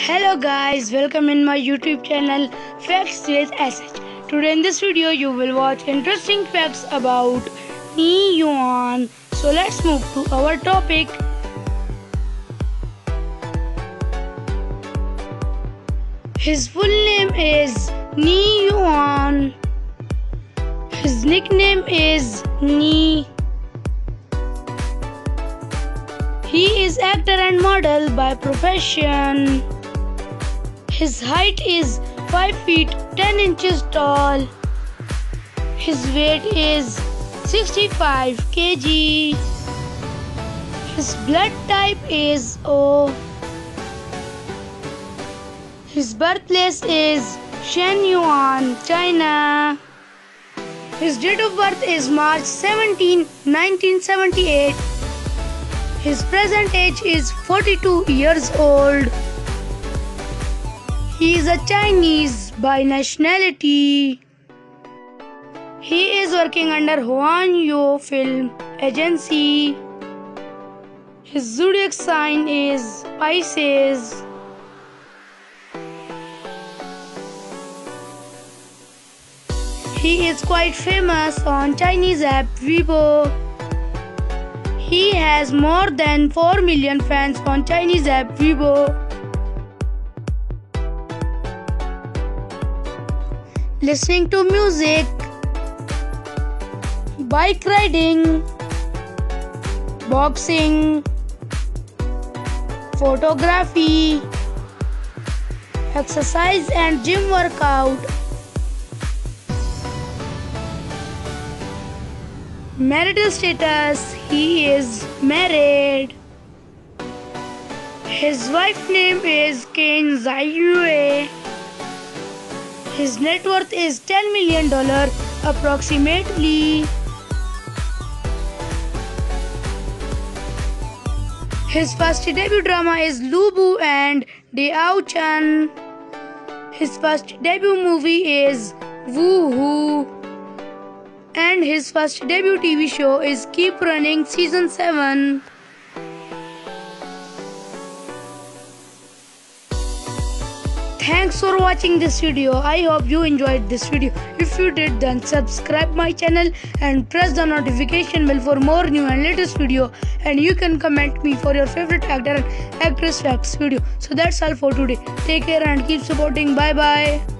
Hello guys, welcome in my YouTube channel Facts with SH. Today in this video you will watch interesting facts about Yuan. So let's move to our topic. His full name is Yuan. His nickname is Ni. He is actor and model by profession. His height is 5 feet 10 inches tall. His weight is 65 kg. His blood type is O. His birthplace is Shenyang, China. His date of birth is March 17, 1978. His present age is 42 years old. He is a Chinese by nationality. He is working under Huan Yo Film Agency. His zodiac sign is Pisces. He is quite famous on Chinese app Weibo. He has more than 4 million fans on Chinese app Weibo. Listening to music, bike riding, boxing, photography, exercise and gym workout. Marital status He is married. His wife name is Kane Zayue. His net worth is $10 million approximately. His first debut drama is Lubu and Diao Chan. His first debut movie is Woo Hoo and his first debut TV show is Keep Running Season 7. Thanks for watching this video. I hope you enjoyed this video. If you did then subscribe my channel and press the notification bell for more new and latest video and you can comment me for your favorite actor and actress facts video. So that's all for today. Take care and keep supporting. Bye bye.